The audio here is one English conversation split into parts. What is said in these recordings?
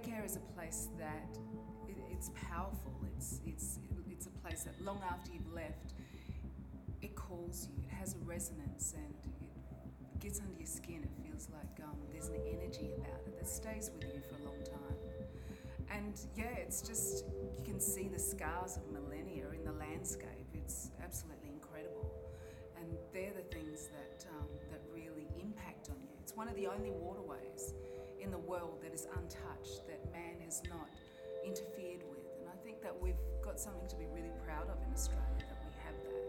Lake Eyre is a place that it, it's powerful. It's it's it's a place that long after you've left, it calls you. It has a resonance and it gets under your skin. It feels like um, there's an energy about it that stays with you for a long time. And yeah, it's just you can see the scars of millennia in the landscape. It's absolutely incredible. And they're the things that um, that really impact on you. It's one of the only waterways in the world is untouched, that man has not interfered with. And I think that we've got something to be really proud of in Australia that we have that.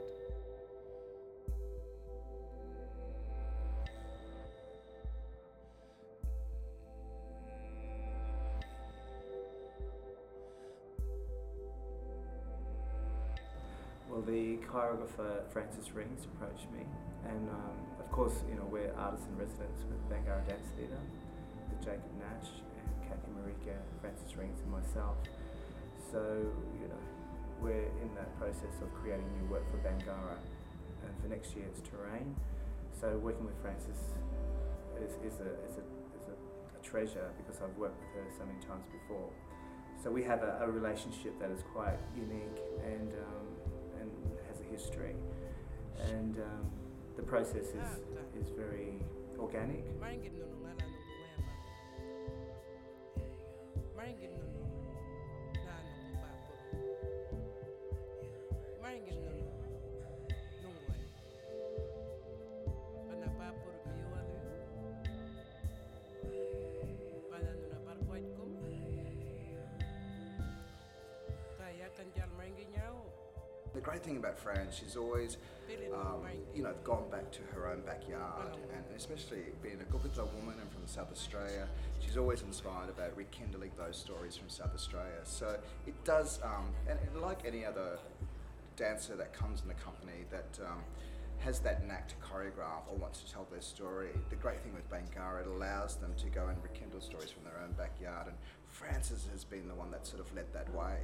Well, the choreographer Frances Rings approached me, and um, of course, you know, we're artists in residence with Bangarra Dance Theatre, Jacob Nash and Kathy Marika, Frances Rings, and myself. So, you know, we're in that process of creating new work for Bangarra, and for next year it's Terrain. So, working with Frances is, is, a, is, a, is a, a treasure because I've worked with her so many times before. So we have a, a relationship that is quite unique and um, and has a history, and um, the process is is very organic. Maringi nunu na nungu papo. Maringi nunu nungu wema. Pana papo miwa lu. Pana nuna parkwait kum. Kaya kan jal maringi nyao. The great thing about Fran, she's always, um, you know, gone back to her own backyard, and especially being a Kokatha woman and from South Australia, she's always inspired about rekindling those stories from South Australia. So it does, um, and like any other dancer that comes in the company that um, has that knack to choreograph or wants to tell their story, the great thing with Bangarra, it allows them to go and rekindle stories from their own backyard, and Frances has been the one that sort of led that way.